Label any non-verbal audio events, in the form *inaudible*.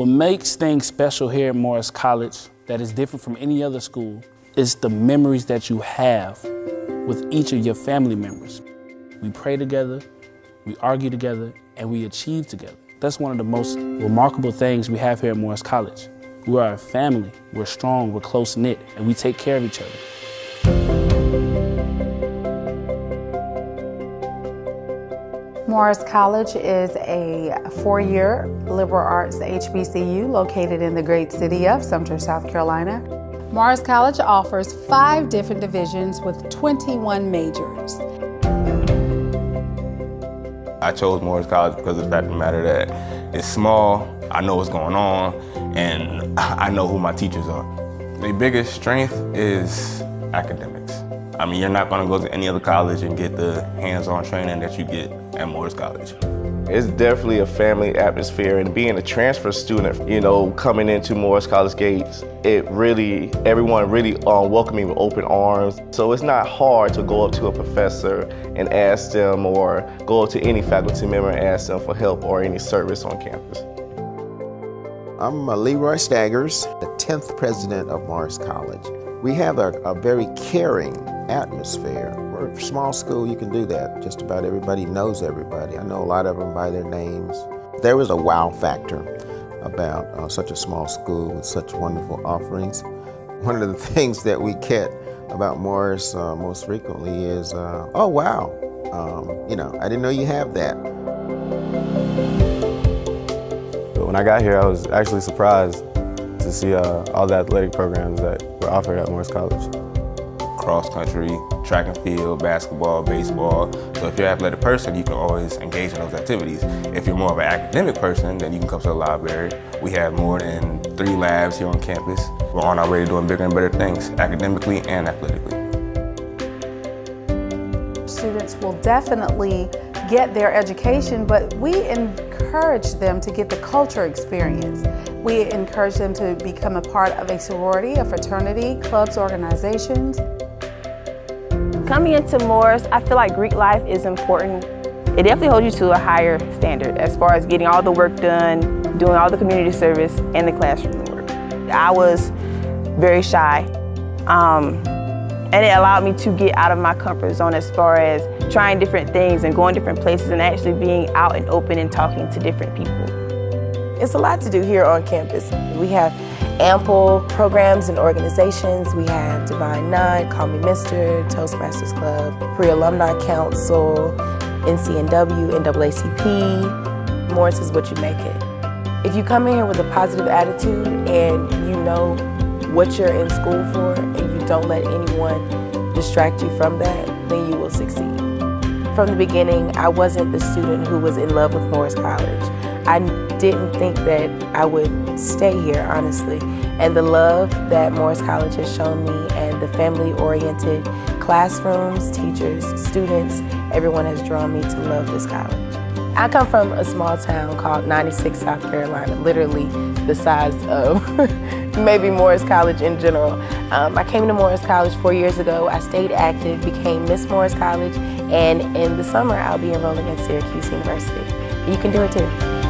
What makes things special here at Morris College that is different from any other school is the memories that you have with each of your family members. We pray together, we argue together, and we achieve together. That's one of the most remarkable things we have here at Morris College. We are a family, we're strong, we're close knit, and we take care of each other. Morris College is a four-year liberal arts HBCU located in the great city of Sumter, South Carolina. Morris College offers five different divisions with 21 majors. I chose Morris College because of the fact of the matter that it's small, I know what's going on, and *laughs* I know who my teachers are. The biggest strength is academics. I mean, you're not gonna go to any other college and get the hands-on training that you get at Morris College. It's definitely a family atmosphere and being a transfer student, you know, coming into Morris College gates, it really, everyone really um, welcomed me with open arms. So it's not hard to go up to a professor and ask them or go up to any faculty member and ask them for help or any service on campus. I'm Leroy Staggers, the 10th president of Morris College. We have a, a very caring atmosphere. We're a small school, you can do that. Just about everybody knows everybody. I know a lot of them by their names. There was a wow factor about uh, such a small school with such wonderful offerings. One of the *laughs* things that we get about Morris uh, most frequently is, uh, oh wow, um, you know, I didn't know you have that. When I got here, I was actually surprised to see uh, all the athletic programs that were offered at Morris College cross country, track and field, basketball, baseball. So if you're an athletic person, you can always engage in those activities. If you're more of an academic person, then you can come to the library. We have more than three labs here on campus. We're on our way to doing bigger and better things, academically and athletically. Students will definitely get their education, but we encourage them to get the culture experience. We encourage them to become a part of a sorority, a fraternity, clubs, organizations. Coming into Morris, I feel like Greek life is important. It definitely holds you to a higher standard as far as getting all the work done, doing all the community service, and the classroom work. I was very shy, um, and it allowed me to get out of my comfort zone as far as trying different things and going different places and actually being out and open and talking to different people. It's a lot to do here on campus. We have ample programs and organizations. We have Divine Nine, Call Me Mister, Toastmasters Club, Pre-Alumni Council, NCNW, NAACP. Morris is what you make it. If you come in here with a positive attitude and you know what you're in school for and you don't let anyone distract you from that, then you will succeed. From the beginning, I wasn't the student who was in love with Morris College. I didn't think that I would stay here, honestly. And the love that Morris College has shown me and the family-oriented classrooms, teachers, students, everyone has drawn me to love this college. I come from a small town called 96, South Carolina, literally the size of *laughs* maybe Morris College in general. Um, I came to Morris College four years ago. I stayed active, became Miss Morris College, and in the summer I'll be enrolling at Syracuse University. You can do it too.